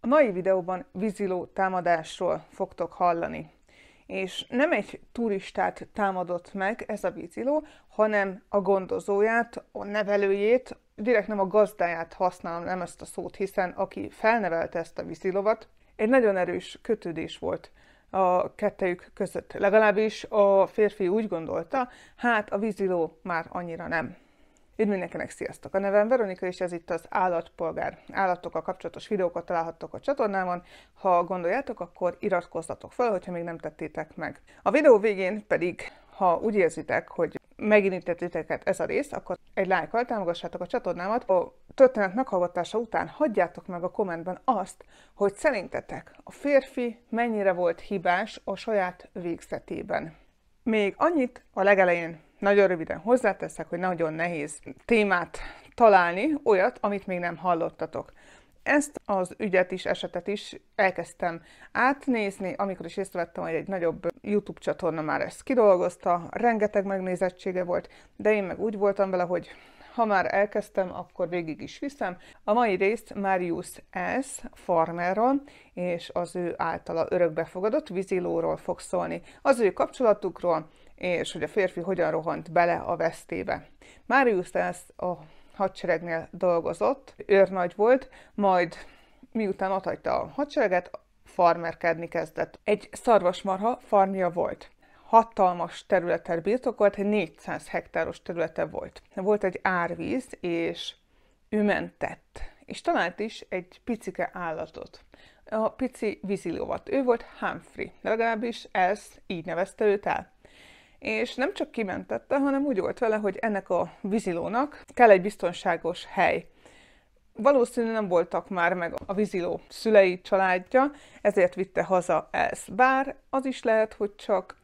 A mai videóban víziló támadásról fogtok hallani. És nem egy turistát támadott meg ez a víziló, hanem a gondozóját, a nevelőjét, direkt nem a gazdáját használom, nem ezt a szót, hiszen aki felnevelte ezt a vízilovat, egy nagyon erős kötődés volt a kettejük között. Legalábbis a férfi úgy gondolta, hát a víziló már annyira nem. Üdv mindenkinek, sziasztok! A nevem Veronika, és ez itt az Állatpolgár. Állatokkal kapcsolatos videókat találhattok a csatornámon. Ha gondoljátok, akkor iratkozzatok fel, hogyha még nem tettétek meg. A videó végén pedig, ha úgy érzitek, hogy megindított titeket ez a rész, akkor egy lájkkal támogassátok a csatornámat. A történet meghallgatása után hagyjátok meg a kommentben azt, hogy szerintetek a férfi mennyire volt hibás a saját végzetében. Még annyit a legelején nagyon röviden hozzáteszek, hogy nagyon nehéz témát találni, olyat, amit még nem hallottatok. Ezt az ügyet is, esetet is elkezdtem átnézni, amikor is észrevettem, hogy egy nagyobb YouTube csatorna már ezt kidolgozta, rengeteg megnézettsége volt, de én meg úgy voltam vele, hogy ha már elkezdtem, akkor végig is viszem. A mai részt Marius S. farmerról és az ő általa örökbefogadott vízilóról fog szólni. Az ő kapcsolatukról, és hogy a férfi hogyan rohant bele a vesztébe. Marius S. a hadseregnél dolgozott, őrnagy volt, majd miután otthagyta a hadsereget, farmerkedni kezdett. Egy szarvasmarha farmja volt. Hatalmas területet birtokolt, 400 hektáros területe volt. Volt egy árvíz, és ő mentett, és talált is egy picike állatot. A pici vízilóvat. Ő volt Humphrey, legalábbis ez így nevezte őt el és nem csak kimentette, hanem úgy volt vele, hogy ennek a vízilónak kell egy biztonságos hely. Valószínűleg nem voltak már meg a víziló szülei családja, ezért vitte haza ezt. Bár az is lehet, hogy csak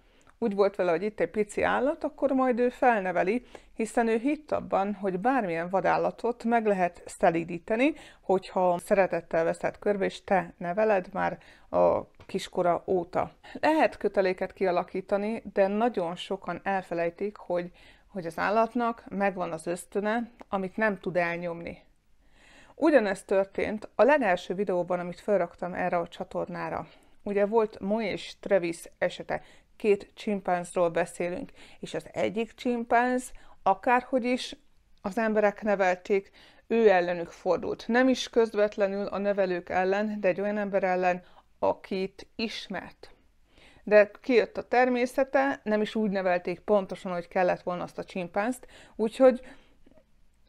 úgy volt vele, hogy itt egy pici állat, akkor majd ő felneveli, hiszen ő hitt abban, hogy bármilyen vadállatot meg lehet szelídíteni, hogyha szeretettel veszed körbe, és te neveled már a kiskora óta. Lehet köteléket kialakítani, de nagyon sokan elfelejtik, hogy, hogy az állatnak megvan az ösztöne, amit nem tud elnyomni. Ugyanezt történt a legelső videóban, amit felraktam erre a csatornára. Ugye volt Mo és Travis esete, két csimpánzról beszélünk, és az egyik csimpánz akárhogy is az emberek nevelték, ő ellenük fordult. Nem is közvetlenül a nevelők ellen, de egy olyan ember ellen, akit ismert. De kijött a természete, nem is úgy nevelték pontosan, hogy kellett volna azt a csimpánzt, úgyhogy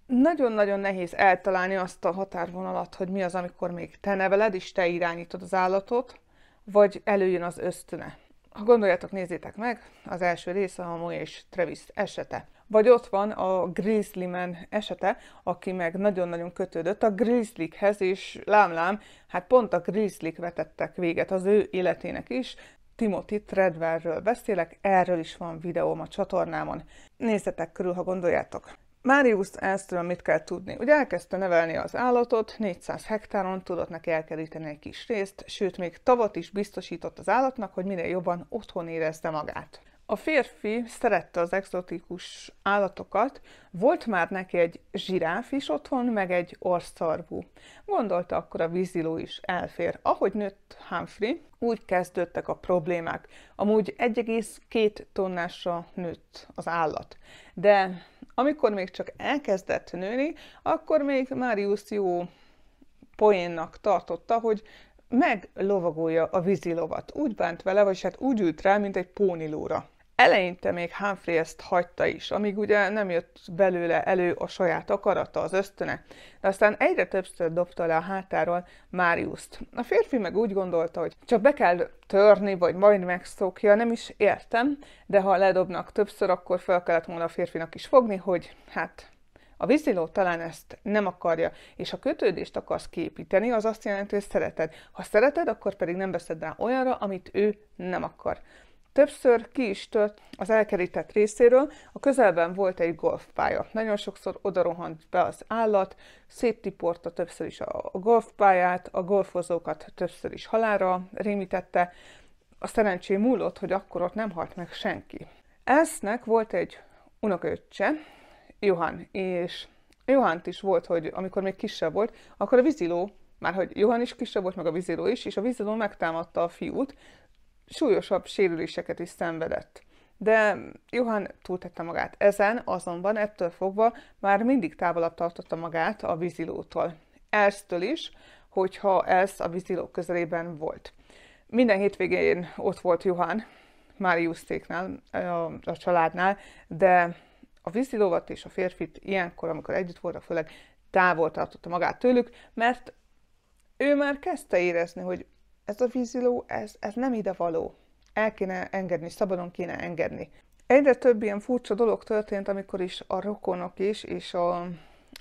nagyon-nagyon nehéz eltalálni azt a határvonalat, hogy mi az, amikor még te neveled, és te irányítod az állatot, vagy előjön az ösztöne. Ha gondoljátok, nézzétek meg, az első része a Mo és Travis esete. Vagy ott van a Grizzly Man esete, aki meg nagyon-nagyon kötődött a Grizzlykhez, és lám-lám, hát pont a Grizzlyk vetettek véget az ő életének is, Timothy Treadwellről beszélek, erről is van videóm a csatornámon. Nézzetek körül, ha gondoljátok. Máriusz Elsztről mit kell tudni? Ugye elkezdte nevelni az állatot, 400 hektáron tudott neki elkeríteni egy kis részt, sőt még tavat is biztosított az állatnak, hogy minél jobban otthon érezze magát. A férfi szerette az exotikus állatokat, volt már neki egy zsiráf is otthon, meg egy orszarvú. Gondolta, akkor a víziló is elfér. Ahogy nőtt Humphrey, úgy kezdődtek a problémák. Amúgy 1,2 tonnásra nőtt az állat. De amikor még csak elkezdett nőni, akkor még Marius jó poénnak tartotta, hogy meglovagolja a vízilovat. Úgy bánt vele, vagy hát úgy ült rá, mint egy pónilóra. Eleinte még Humphrey ezt hagyta is, amíg ugye nem jött belőle elő a saját akarata, az ösztöne, de aztán egyre többször dobta le a hátáról Máriuszt. A férfi meg úgy gondolta, hogy csak be kell törni, vagy majd megszokja, nem is értem, de ha ledobnak többször, akkor fel kellett volna a férfinak is fogni, hogy hát a víziló talán ezt nem akarja, és ha kötődést akarsz képíteni, az azt jelenti, hogy szereted. Ha szereted, akkor pedig nem veszed rá olyanra, amit ő nem akar. Többször ki is tört az elkerített részéről, a közelben volt egy golfpálya. Nagyon sokszor oda rohant be az állat, széttiporta többször is a golfpályát, a golfozókat többször is halára rémítette. A szerencsé múlott, hogy akkor ott nem halt meg senki. Esznek volt egy unokaöccse, Johan, és Johannt is volt, hogy amikor még kisebb volt, akkor a víziló már hogy Johan is kisebb volt, meg a víziló is, és a víziló megtámadta a fiút, súlyosabb sérüléseket is szenvedett. De Johan túltette magát ezen, azonban ettől fogva már mindig távolabb tartotta magát a vízilótól. Elsztől is, hogyha ez a víziló közelében volt. Minden hétvégén ott volt Johan, Máriusztéknál, a, a családnál, de a vízilóvat és a férfit ilyenkor, amikor együtt voltak, főleg távol tartotta magát tőlük, mert ő már kezdte érezni, hogy ez a víziló, ez, ez nem ide való. El kéne engedni, szabadon kéne engedni. Egyre több ilyen furcsa dolog történt, amikor is a rokonok is, és a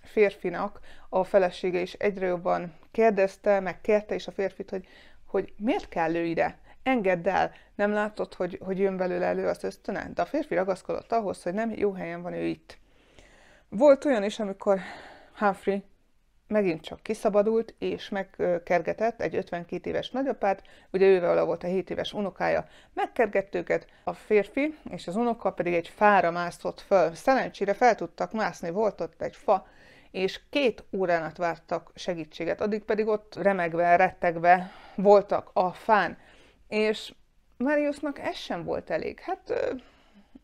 férfinak a felesége is egyre jobban kérdezte, meg kérte is a férfit, hogy, hogy miért kell ő ide? Engedd el, nem látod, hogy, hogy jön belőle elő az ösztöne? De a férfi ragaszkodott ahhoz, hogy nem jó helyen van ő itt. Volt olyan is, amikor Humphrey megint csak kiszabadult, és megkergetett egy 52 éves nagyapát, ugye ővel volt a 7 éves unokája, megkergett őket, a férfi és az unoka pedig egy fára mászott föl. Szerencsére fel tudtak mászni, volt ott egy fa, és két órán át vártak segítséget, addig pedig ott remegve, rettegve voltak a fán. És Mariusnak ez sem volt elég. Hát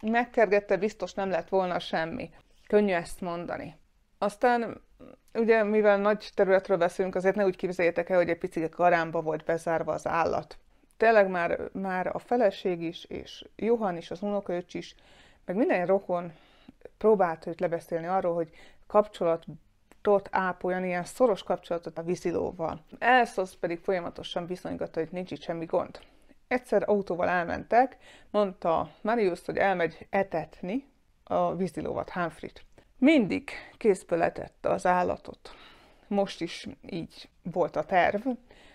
megkergette, biztos nem lett volna semmi. Könnyű ezt mondani. Aztán ugye, mivel nagy területről beszélünk, azért ne úgy képzeljétek el, hogy egy picit karámba volt bezárva az állat. Tényleg már, már a feleség is, és Johan is, az unokaöcs is, meg minden rokon próbált őt lebeszélni arról, hogy kapcsolatot ápoljon, ilyen szoros kapcsolatot a vízilóval. Elszosz pedig folyamatosan bizonygatta, hogy nincs itt semmi gond. Egyszer autóval elmentek, mondta Marius, hogy elmegy etetni a vízilóvat, Humphrey-t. Mindig letette az állatot. Most is így volt a terv.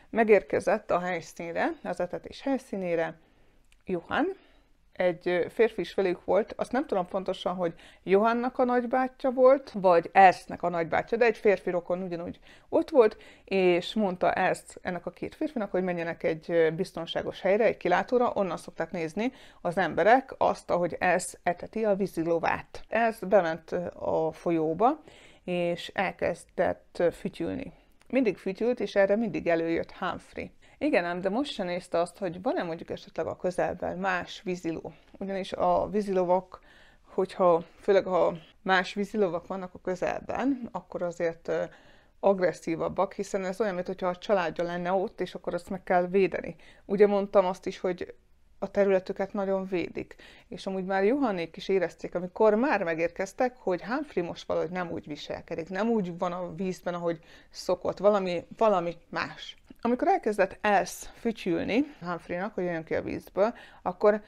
Megérkezett a helyszínre, az etetés helyszínére Johan, egy férfi is velük volt, azt nem tudom pontosan, hogy Johannak a nagybátyja volt, vagy Ersznek a nagybátyja, de egy férfi rokon ugyanúgy ott volt, és mondta ezt ennek a két férfinak, hogy menjenek egy biztonságos helyre, egy kilátóra, onnan szokták nézni az emberek azt, ahogy ez eteti a vízilovát. Ez bement a folyóba, és elkezdett fütyülni. Mindig fütyült, és erre mindig előjött Humphrey. Igen, ám, de most sem nézte azt, hogy van-e mondjuk esetleg a közelben más víziló. Ugyanis a vízilovak, hogyha, főleg ha más vízilovak vannak a közelben, akkor azért agresszívabbak, hiszen ez olyan, mintha a családja lenne ott, és akkor azt meg kell védeni. Ugye mondtam azt is, hogy a területüket nagyon védik. És amúgy már Johannék is érezték, amikor már megérkeztek, hogy Humphrey most valahogy nem úgy viselkedik, nem úgy van a vízben, ahogy szokott, valami, valami más. Amikor elkezdett elsz fütyülni Humphreynak, hogy jön ki a vízből, akkor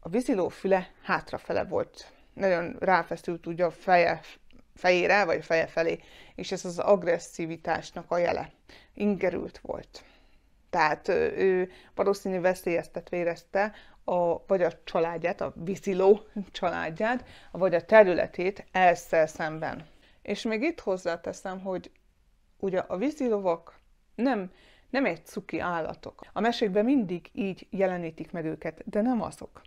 a víziló füle hátrafele volt. Nagyon ráfeszült úgy a feje, fejére, vagy feje felé, és ez az agresszivitásnak a jele. Ingerült volt. Tehát ő valószínű veszélyeztetve érezte a, vagy a családját, a víziló családját, vagy a területét elszel szemben. És még itt hozzáteszem, hogy ugye a vízilovak nem nem egy cuki állatok. A mesékben mindig így jelenítik meg őket, de nem azok.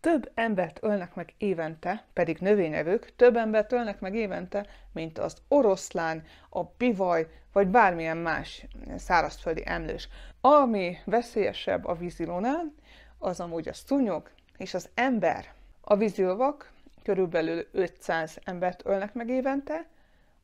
Több embert ölnek meg évente, pedig növényevők, több embert ölnek meg évente, mint az oroszlán, a bivaj, vagy bármilyen más szárazföldi emlős. Ami veszélyesebb a vízilónál, az amúgy a szúnyog és az ember. A vízilvak körülbelül 500 embert ölnek meg évente,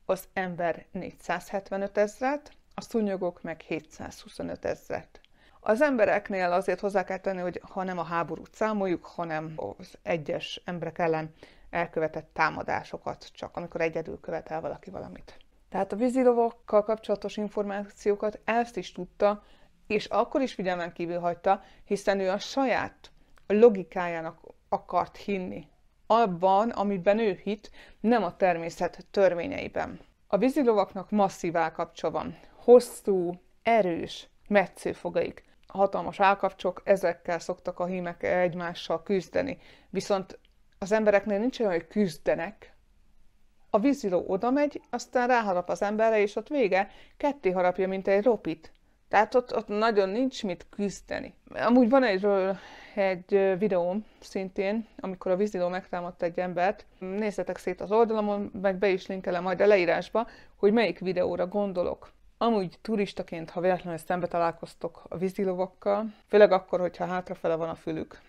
az ember 475 ezret, a szúnyogok meg 725 ezret. Az embereknél azért hozzá kell tenni, hogy ha nem a háborút számoljuk, hanem az egyes emberek ellen elkövetett támadásokat, csak amikor egyedül követel valaki valamit. Tehát a vízilovakkal kapcsolatos információkat ezt is tudta, és akkor is figyelmen kívül hagyta, hiszen ő a saját logikájának akart hinni. Abban, amiben ő hit, nem a természet törvényeiben. A vízilovaknak masszív állkapcsa van hosszú, erős metszőfogaik. Hatalmas állkapcsok, ezekkel szoktak a hímek egymással küzdeni. Viszont az embereknél nincs olyan, hogy küzdenek. A víziló oda megy, aztán ráharap az emberre, és ott vége, ketté harapja, mint egy ropit. Tehát ott, ott nagyon nincs mit küzdeni. Amúgy van egyről egy videóm szintén, amikor a víziló megtámadta egy embert. Nézzetek szét az oldalamon, meg be is linkelem majd a leírásba, hogy melyik videóra gondolok. Amúgy turistaként, ha véletlenül szembe találkoztok a vízilovakkal, főleg akkor, hogyha hátrafele van a fülük,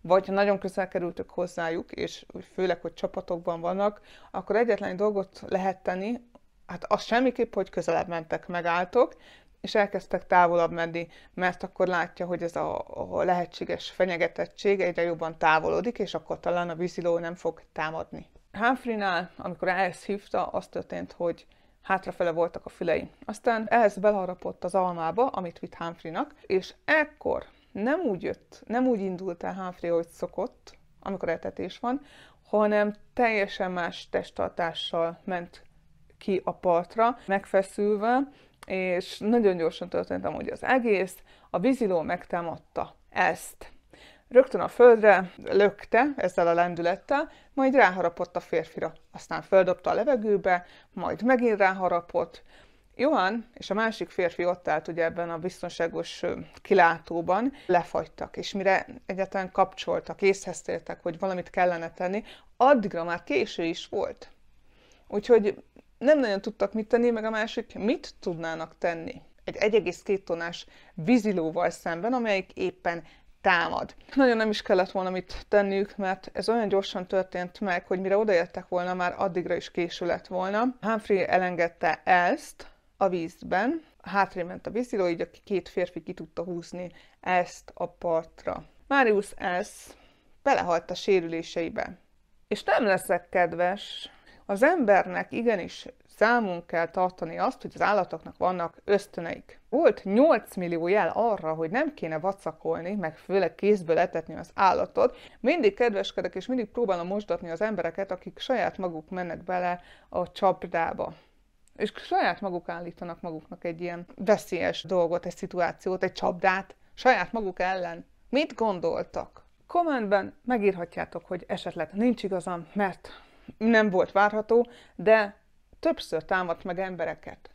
vagy ha nagyon közel kerültök hozzájuk, és főleg, hogy csapatokban vannak, akkor egyetlen dolgot lehet tenni, hát az semmiképp, hogy közelebb mentek, megálltok, és elkezdtek távolabb menni, mert akkor látja, hogy ez a, a lehetséges fenyegetettség egyre jobban távolodik, és akkor talán a víziló nem fog támadni. Humphrey-nál, amikor ehhez hívta, az történt, hogy hátrafele voltak a fülei. Aztán ehhez belharapott az almába, amit vitt Humphreynak, és ekkor nem úgy jött, nem úgy indult el Humphrey, hogy szokott, amikor etetés van, hanem teljesen más testtartással ment ki a partra, megfeszülve, és nagyon gyorsan történt amúgy az egész, a víziló megtámadta ezt. Rögtön a földre lökte ezzel a lendülettel, majd ráharapott a férfira. Aztán földobta a levegőbe, majd megint ráharapott. Johan és a másik férfi ott állt ugye ebben a biztonságos kilátóban, lefagytak, és mire egyáltalán kapcsoltak, észhez tértek, hogy valamit kellene tenni, addigra már késő is volt. Úgyhogy nem nagyon tudtak mit tenni, meg a másik mit tudnának tenni egy 1,2 tonás vízilóval szemben, amelyik éppen támad. Nagyon nem is kellett volna mit tenniük, mert ez olyan gyorsan történt meg, hogy mire odaértek volna, már addigra is késő lett volna. Humphrey elengedte ezt a vízben, hátrébb ment a víziló, így a két férfi ki tudta húzni ezt a partra. Marius S. belehalt a sérüléseibe. És nem leszek kedves, az embernek igenis számunk kell tartani azt, hogy az állatoknak vannak ösztöneik. Volt 8 millió jel arra, hogy nem kéne vacakolni, meg főleg kézből etetni az állatot. Mindig kedveskedek, és mindig próbálom mosdatni az embereket, akik saját maguk mennek bele a csapdába. És saját maguk állítanak maguknak egy ilyen veszélyes dolgot, egy szituációt, egy csapdát, saját maguk ellen. Mit gondoltak? Kommentben megírhatjátok, hogy esetleg nincs igazam, mert nem volt várható, de többször támadt meg embereket.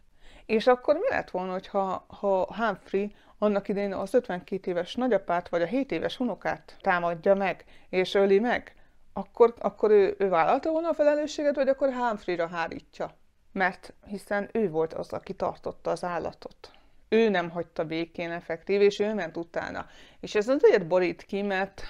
És akkor mi lett volna, hogyha, ha Humphrey annak idején az 52 éves nagyapát, vagy a 7 éves unokát támadja meg, és öli meg? Akkor, akkor ő, ő vállalta volna a felelősséget, vagy akkor Humphreyra hárítja? Mert hiszen ő volt az, aki tartotta az állatot. Ő nem hagyta békén effektív, és ő ment utána. És ez azért borít ki, mert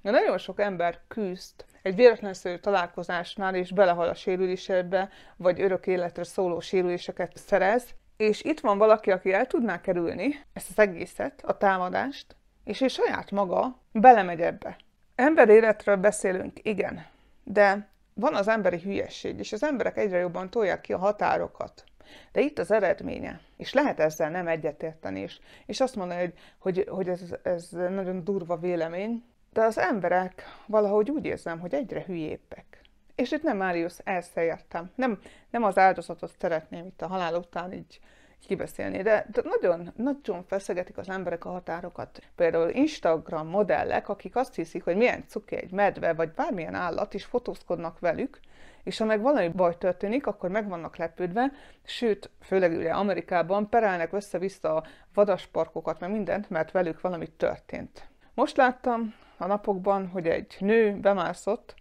nagyon sok ember küzd egy véletlenszerű találkozásnál is belehal a sérülésedbe, vagy örök életre szóló sérüléseket szerez, és itt van valaki, aki el tudná kerülni ezt az egészet, a támadást, és ő saját maga belemegy ebbe. Ember életről beszélünk, igen, de van az emberi hülyesség, és az emberek egyre jobban tolják ki a határokat. De itt az eredménye, és lehet ezzel nem egyetérteni, és, és azt mondani, hogy, hogy, hogy ez, ez nagyon durva vélemény, de az emberek valahogy úgy érzem, hogy egyre hülyébbek. És itt nem Máriusz elszejértem. Nem, nem az áldozatot szeretném itt a halál után így, kibeszélni, de, nagyon, nagyon feszegetik az emberek a határokat. Például Instagram modellek, akik azt hiszik, hogy milyen cuki egy medve, vagy bármilyen állat, és fotózkodnak velük, és ha meg valami baj történik, akkor meg vannak lepődve, sőt, főleg ugye Amerikában perelnek össze-vissza a vadasparkokat, meg mindent, mert velük valami történt. Most láttam a napokban, hogy egy nő bemászott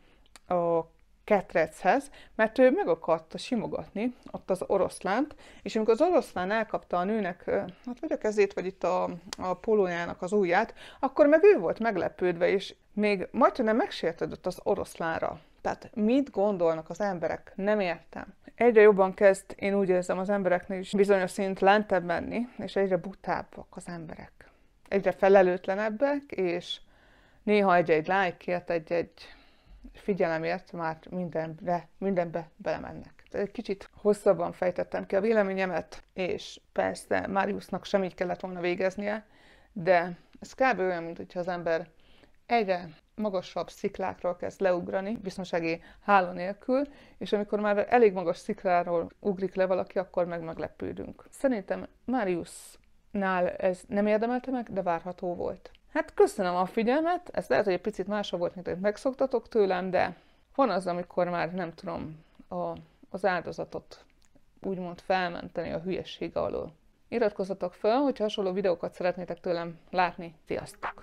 a ketrechez, mert ő meg akarta simogatni ott az oroszlánt, és amikor az oroszlán elkapta a nőnek, hát vagy a kezét, vagy itt a, a pólójának az ujját, akkor meg ő volt meglepődve, és még majdnem megsértődött az oroszlánra. Tehát mit gondolnak az emberek? Nem értem. Egyre jobban kezd, én úgy érzem, az embereknél is bizonyos szint lentebb menni, és egyre butábbak az emberek. Egyre felelőtlenebbek, és néha egy-egy lájkért, egy-egy figyelemért már mindenbe, mindenbe belemennek. Kicsit hosszabban fejtettem ki a véleményemet, és persze Mariusnak sem így kellett volna végeznie, de ez kb. olyan, mint hogyha az ember egyre magasabb sziklákról kezd leugrani, biztonsági háló nélkül, és amikor már elég magas szikláról ugrik le valaki, akkor meg meglepődünk. Szerintem Mariusnál ez nem érdemelte meg, de várható volt. Hát köszönöm a figyelmet, ez lehet, hogy egy picit másabb volt, mint amit megszoktatok tőlem, de van az, amikor már nem tudom a, az áldozatot úgymond felmenteni a hülyesség alól. Iratkozzatok fel, hogyha hasonló videókat szeretnétek tőlem látni. Sziasztok!